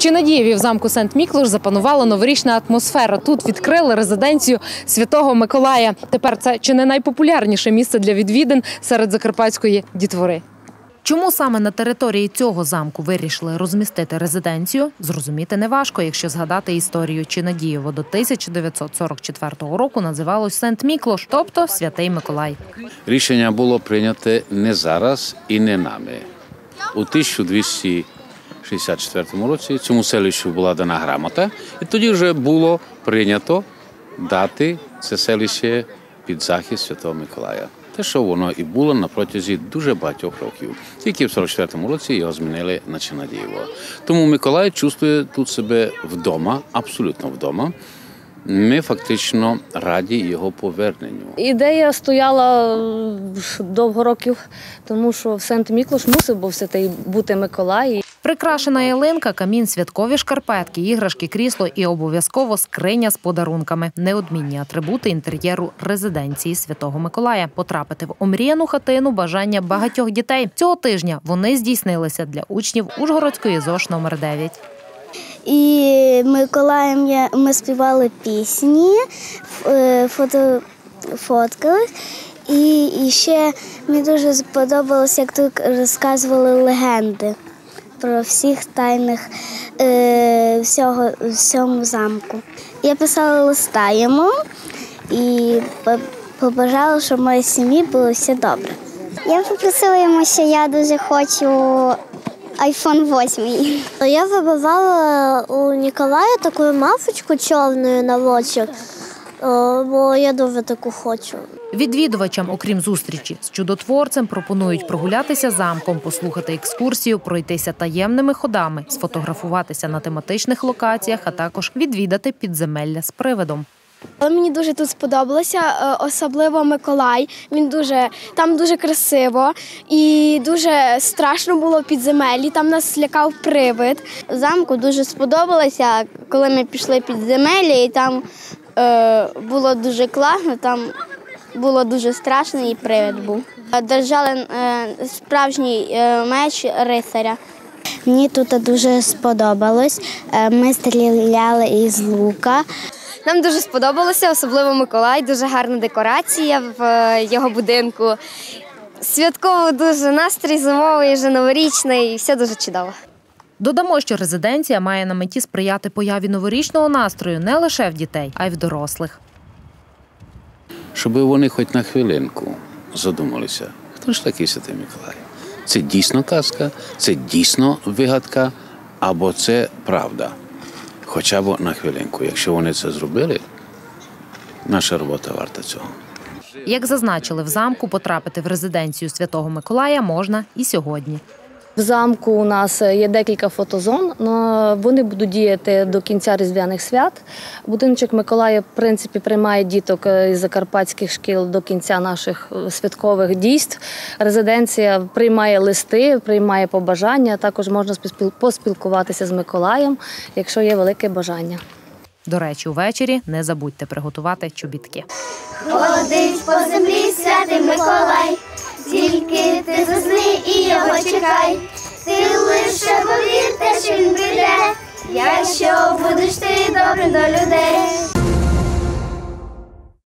Чинадієві в замку Сент-Міклуш запанувала новорічна атмосфера. Тут відкрили резиденцію Святого Миколая. Тепер це чи не найпопулярніше місце для відвідин серед закарпатської дітвори. Чому саме на території цього замку вирішили розмістити резиденцію, зрозуміти неважко, якщо згадати історію Чинадієво до 1944 року називалось Сент-Міклош, тобто Святий Миколай. Рішення було прийняте не зараз і не нами. У 1264 році цьому селищу була дана грамота, і тоді вже було прийнято дати це селище під захист Святого Миколая. Те, що воно і було на протязі дуже багатьох років. Тільки в 44-му році його змінили на Чинадієво. Тому Миколай чувствує тут себе вдома, абсолютно вдома. Ми фактично раді його поверненню. Ідея стояла е, довго років, тому що в Сент-Міклош мусив був бути Миколай. Прикрашена ялинка, камін, святкові шкарпетки, іграшки, крісло і обов'язково скриня з подарунками. Неодмінні атрибути інтер'єру резиденції Святого Миколая. Потрапити в омріяну хатину бажання багатьох дітей. Цього тижня вони здійснилися для учнів Ужгородської ЗОШ номер 9. І Миколаєм ми співали пісні, е, фото, фоткались. І, і ще мені дуже сподобалося, як тут розказували легенди про всіх тайних е, всього, всьому замку. Я писала листа йому і побажала, щоб в моїй сім'ї було все добре. Я попросила йому, що я дуже хочу iPhone 8. Я вибивала у Ніколая таку мафочку чорною на лочок, бо я дуже таку хочу. Відвідувачам, окрім зустрічі з чудотворцем, пропонують прогулятися замком, послухати екскурсію, пройтися таємними ходами, сфотографуватися на тематичних локаціях, а також відвідати підземелля з привидом. Мені дуже тут сподобалося, е, особливо Миколай. Він дуже там дуже красиво і дуже страшно було в підземеллі. Там нас лякав привид. Замку дуже сподобалося, коли ми пішли під підземелля, і там е, було дуже класно. Там було дуже страшно, і привид був. Держали е, справжній е, меч рицаря. Мені тут дуже сподобалось. Е, Ми стріляли із лука. Нам дуже сподобалося, особливо Миколай, дуже гарна декорація в його будинку. Святково дуже настрій зимовий, вже новорічний, все дуже чудово. Додамо, що резиденція має на меті сприяти появі новорічного настрою не лише в дітей, а й в дорослих. Щоб вони хоч на хвилинку задумалися, хто ж такий Святий Миколай? Це дійсно казка, це дійсно вигадка, або це правда. Хоча б на хвилинку. Якщо вони це зробили, наша робота варта цього. Як зазначили в замку, потрапити в резиденцію Святого Миколая можна і сьогодні. В замку у нас є декілька фотозон. но Вони будуть діяти до кінця різдвяних свят. Будиночок Миколая, в принципі, приймає діток із закарпатських шкіл до кінця наших е, святкових дійств. Резиденція приймає листи, приймає побажання. Також можна поспілкуватися з Миколаєм, якщо є велике бажання. До речі, увечері не забудьте приготувати чобітки. Ходить по землі святий Миколай, тільки ти засни і його чекай. Ти лише повір те, що він прийде, якщо будеш ти добрим до людей.